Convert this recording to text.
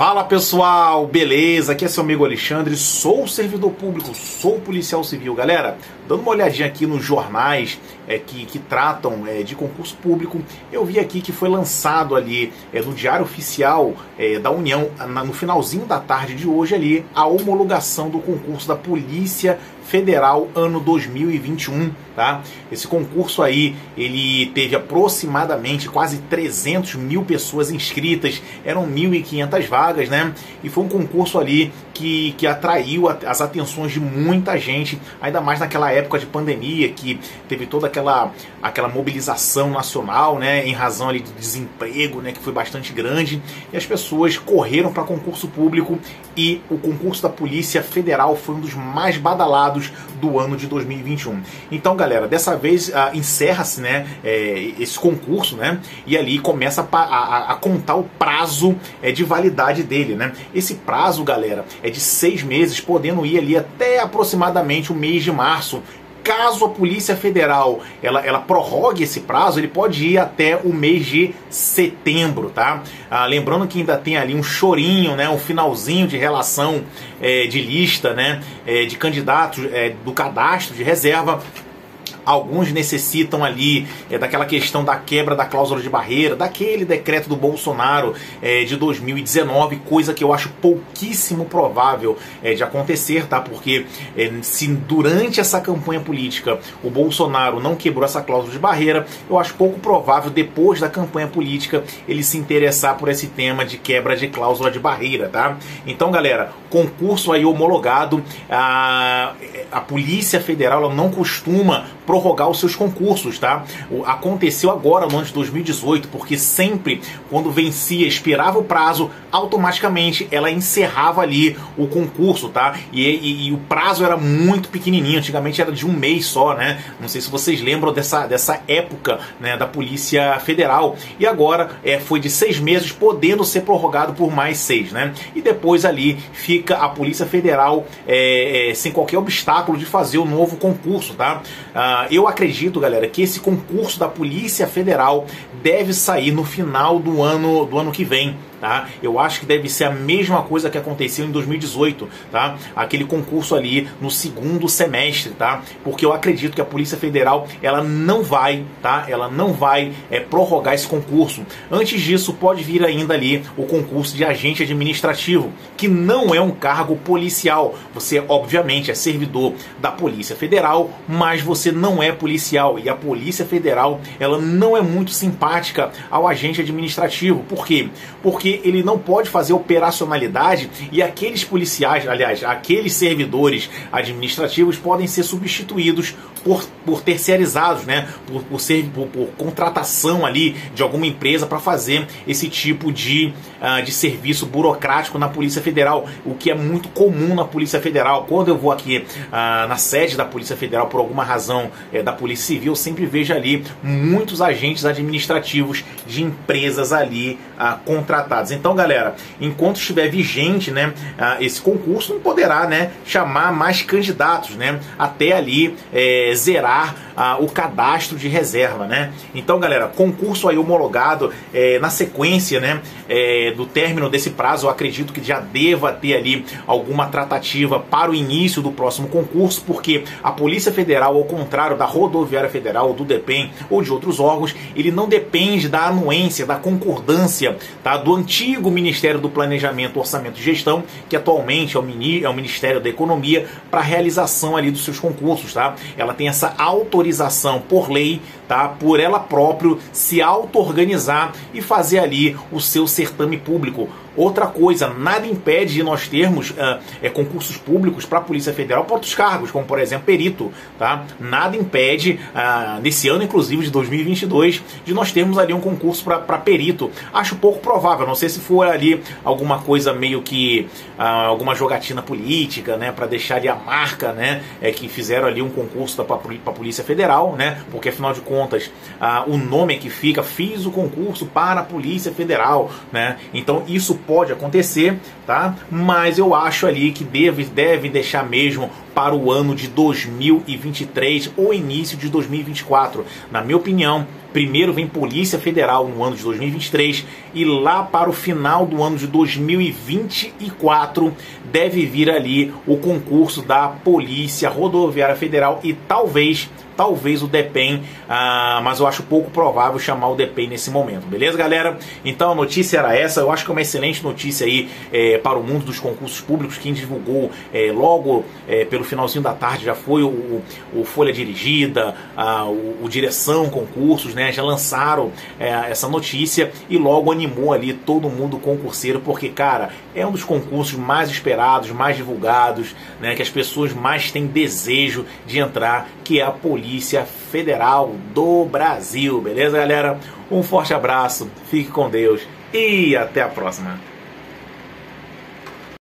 Fala pessoal, beleza? Aqui é seu amigo Alexandre, sou servidor público, sou policial civil. Galera, dando uma olhadinha aqui nos jornais é, que, que tratam é, de concurso público, eu vi aqui que foi lançado ali é, no Diário Oficial é, da União, na, no finalzinho da tarde de hoje ali, a homologação do concurso da Polícia Federal ano 2021, tá? Esse concurso aí, ele teve aproximadamente quase 300 mil pessoas inscritas, eram 1.500 vagas, né? E foi um concurso ali que, que atraiu as atenções de muita gente, ainda mais naquela época de pandemia, que teve toda aquela, aquela mobilização nacional, né? Em razão ali do desemprego, né? Que foi bastante grande, e as pessoas correram para concurso público e o concurso da Polícia Federal foi um dos mais badalados do ano de 2021. Então, galera, dessa vez uh, encerra-se né, é, esse concurso, né? E ali começa a, a, a contar o prazo é, de validade dele, né? Esse prazo, galera, é de seis meses, podendo ir ali até aproximadamente o mês de março, caso a Polícia Federal ela, ela prorrogue esse prazo, ele pode ir até o mês de setembro, tá? Ah, lembrando que ainda tem ali um chorinho, né, um finalzinho de relação é, de lista, né, é, de candidatos é, do cadastro de reserva Alguns necessitam ali é, daquela questão da quebra da cláusula de barreira, daquele decreto do Bolsonaro é, de 2019, coisa que eu acho pouquíssimo provável é, de acontecer, tá? Porque é, se durante essa campanha política o Bolsonaro não quebrou essa cláusula de barreira, eu acho pouco provável depois da campanha política ele se interessar por esse tema de quebra de cláusula de barreira, tá? Então, galera, concurso aí homologado, a, a Polícia Federal não costuma prorrogar os seus concursos, tá? Aconteceu agora no ano de 2018, porque sempre quando vencia, expirava o prazo, automaticamente ela encerrava ali o concurso, tá? E, e, e, o prazo era muito pequenininho, antigamente era de um mês só, né? Não sei se vocês lembram dessa, dessa época né, da Polícia Federal. E agora é, foi de seis meses, podendo ser prorrogado por mais seis, né? E depois ali fica a Polícia Federal é, é, sem qualquer obstáculo de fazer o novo concurso, tá? Ah, eu acredito, galera, que esse concurso da Polícia Federal deve sair no final do ano do ano que vem tá? Eu acho que deve ser a mesma coisa que aconteceu em 2018, tá? Aquele concurso ali no segundo semestre, tá? Porque eu acredito que a Polícia Federal ela não vai, tá? Ela não vai é, prorrogar esse concurso. Antes disso, pode vir ainda ali o concurso de agente administrativo, que não é um cargo policial. Você, obviamente, é servidor da Polícia Federal, mas você não é policial. E a Polícia Federal ela não é muito simpática ao agente administrativo. Por quê? Porque porque ele não pode fazer operacionalidade e aqueles policiais, aliás, aqueles servidores administrativos podem ser substituídos por, por terceirizados, né? por, por, ser, por, por contratação ali de alguma empresa para fazer esse tipo de, uh, de serviço burocrático na Polícia Federal, o que é muito comum na Polícia Federal. Quando eu vou aqui uh, na sede da Polícia Federal, por alguma razão uh, da Polícia Civil, eu sempre vejo ali muitos agentes administrativos de empresas ali uh, contratados. Então, galera, enquanto estiver vigente né, esse concurso, não poderá né, chamar mais candidatos, né, até ali é, zerar o cadastro de reserva. Né? Então, galera, concurso aí homologado é, na sequência né, é, do término desse prazo, eu acredito que já deva ter ali alguma tratativa para o início do próximo concurso, porque a Polícia Federal, ao contrário da Rodoviária Federal, do DEPEN ou de outros órgãos, ele não depende da anuência, da concordância tá, do antigo Ministério do Planejamento, Orçamento e Gestão, que atualmente é o, mini, é o Ministério da Economia, para a realização ali dos seus concursos, tá? Ela tem essa autorização por lei, tá? Por ela próprio se auto-organizar e fazer ali o seu certame público. Outra coisa, nada impede de nós termos uh, é, concursos públicos para a Polícia Federal para outros cargos, como por exemplo perito. Tá? Nada impede, uh, nesse ano inclusive de 2022, de nós termos ali um concurso para perito. Acho pouco provável, não sei se for ali alguma coisa meio que uh, alguma jogatina política, né, para deixar ali a marca, né, é, que fizeram ali um concurso para a Polícia Federal, né, porque afinal de contas o nome que fica, fiz o concurso para a Polícia Federal, né, então isso pode acontecer, tá? Mas eu acho ali que deve, deve deixar mesmo para o ano de 2023 ou início de 2024. Na minha opinião, primeiro vem Polícia Federal no ano de 2023 e lá para o final do ano de 2024 deve vir ali o concurso da Polícia Rodoviária Federal e talvez talvez o DEPEN, ah, mas eu acho pouco provável chamar o DEPEN nesse momento, beleza, galera? Então a notícia era essa, eu acho que é uma excelente notícia aí é, para o mundo dos concursos públicos. Quem divulgou é, logo é, pelo finalzinho da tarde já foi o, o Folha Dirigida, a, o, o, Direção Concursos, né? Já lançaram essa notícia e logo animou ali todo mundo concurseiro, porque, cara, é um dos concursos mais esperados, mais divulgados, né? Que as pessoas mais têm desejo de entrar, que é a Polícia Federal do Brasil. Beleza, galera? Um forte abraço, fique com Deus e até a próxima.